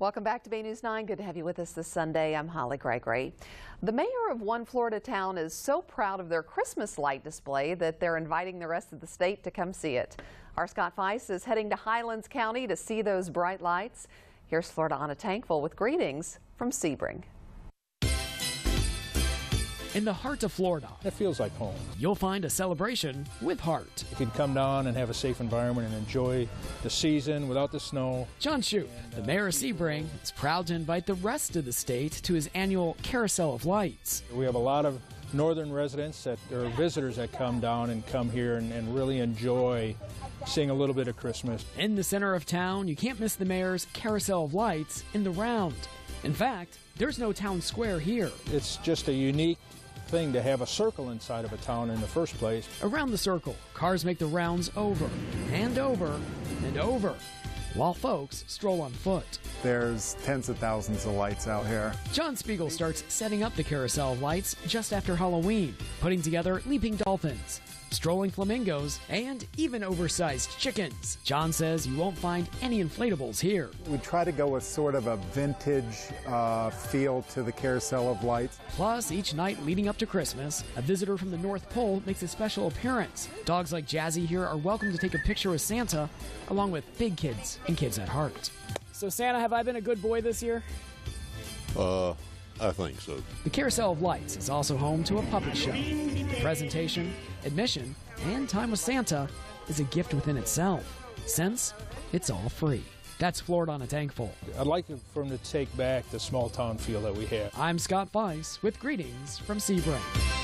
Welcome back to Bay News 9. Good to have you with us this Sunday. I'm Holly Gregory. The mayor of one Florida town is so proud of their Christmas light display that they're inviting the rest of the state to come see it. Our Scott Fais is heading to Highlands County to see those bright lights. Here's Florida on a Tankful with greetings from Sebring. In the heart of Florida, It feels like home. you'll find a celebration with heart. You can come down and have a safe environment and enjoy the season without the snow. John Shoop, the mayor of Sebring, is proud to invite the rest of the state to his annual Carousel of Lights. We have a lot of northern residents that are visitors that come down and come here and, and really enjoy seeing a little bit of Christmas. In the center of town, you can't miss the mayor's Carousel of Lights in the round. In fact, there's no town square here. It's just a unique thing to have a circle inside of a town in the first place. Around the circle, cars make the rounds over and over and over, while folks stroll on foot. There's tens of thousands of lights out here. John Spiegel starts setting up the carousel of lights just after Halloween, putting together leaping dolphins, strolling flamingos, and even oversized chickens. John says you won't find any inflatables here. We try to go with sort of a vintage uh, feel to the carousel of lights. Plus, each night leading up to Christmas, a visitor from the North Pole makes a special appearance. Dogs like Jazzy here are welcome to take a picture with Santa, along with big kids and kids at heart. So, Santa, have I been a good boy this year? Uh, I think so. The Carousel of Lights is also home to a puppet show. The presentation, admission, and time with Santa is a gift within itself, since it's all free. That's Florida on a Tankful. I'd like for them to take back the small town feel that we have. I'm Scott Fais with greetings from Sebring.